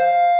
you